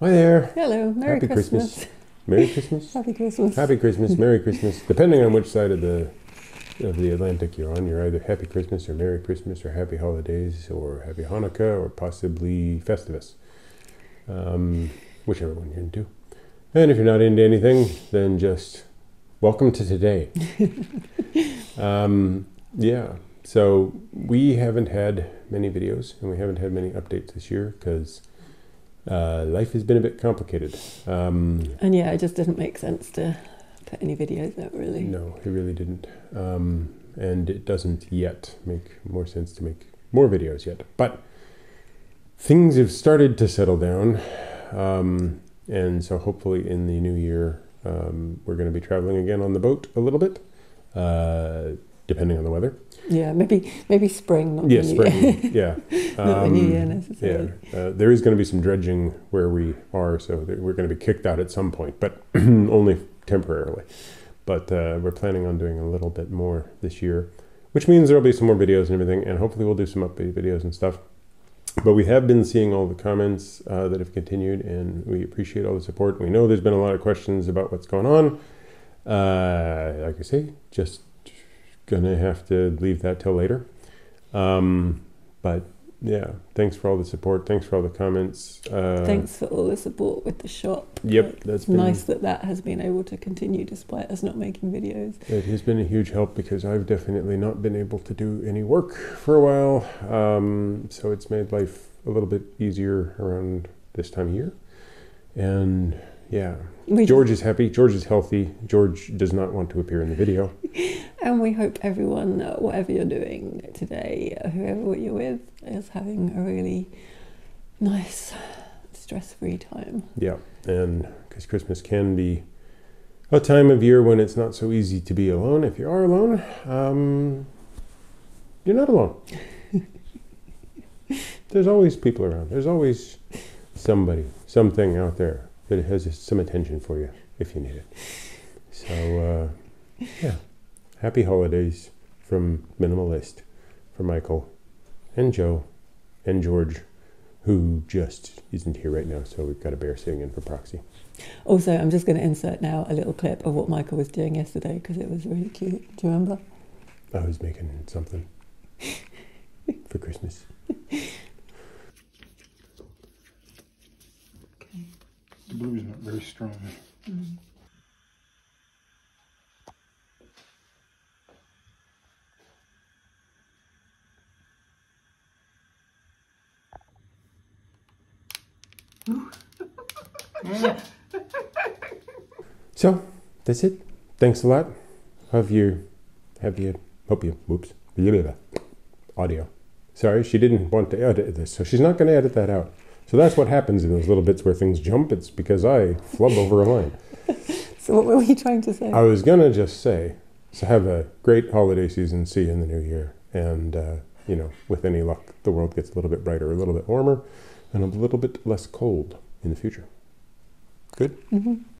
Hi there. Hello, Merry Happy Christmas. Christmas. Merry Christmas. Happy Christmas. Happy Christmas. Merry Christmas. Depending on which side of the of the Atlantic you're on, you're either Happy Christmas or Merry Christmas or Happy Holidays or Happy Hanukkah or possibly Festivus. Um, whichever one you're into. And if you're not into anything, then just welcome to today. um, yeah. So we haven't had many videos and we haven't had many updates this year because uh, life has been a bit complicated. Um, And yeah, it just didn't make sense to put any videos out really. No, it really didn't. Um, and it doesn't yet make more sense to make more videos yet. But things have started to settle down. Um, and so hopefully in the new year, um, we're going to be traveling again on the boat a little bit, uh, depending on the weather. Yeah, maybe maybe spring, not Yeah, spring. yeah. not the new Um, year Yeah, necessarily. uh, there is going to be some dredging where we are, so we're going to be kicked out at some point, but only temporarily. But uh, we're planning on doing a little bit more this year, which means there'll be some more videos and everything, and hopefully we'll do some update videos and stuff. But we have been seeing all the comments uh, that have continued, and we appreciate all the support. We know there's been a lot of questions about what's going on. Uh, like I say, just gonna have to leave that till later. Um, but yeah, thanks for all the support. Thanks for all the comments. Uh, Thanks for all the support with the shop. Yep, Like, that's been nice that that has been able to continue despite us not making videos. it has been a huge help because I've definitely not been able to do any work for a while. Um, so it's made life a little bit easier around this time of year. And yeah, We George is happy. George is healthy. George does not want to appear in the video. And we hope everyone, uh, whatever you're doing today, uh, whoever you're with, is having a really nice, stress free time. Yeah, and because Christmas can be a time of year when it's not so easy to be alone. If you are alone, um, you're not alone. There's always people around. There's always somebody, something out there that it has some attention for you if you need it. So, uh, yeah, happy holidays from Minimal List, for Michael and Jo and George, who just isn't here right now. So we've got a bear sitting in for proxy. Also, I'm just going to insert now a little clip of what Michael was doing yesterday because it was really cute. Do you remember? I was making something for Christmas. The blue is not very strong. So that's it. Thanks a lot. Have you, have you, hope you, whoops, audio. Sorry, she didn't want to edit this, so she's not going to edit that out. So that's what happens in those little bits where things jump. It's because I flub over a line. So, what were we trying to say? I was going to just say, so have a great holiday season. See you in the new year. And, uh, you know, with any luck, the world gets a little bit brighter, a little bit warmer, and a little bit less cold in the future. Good? Mhm.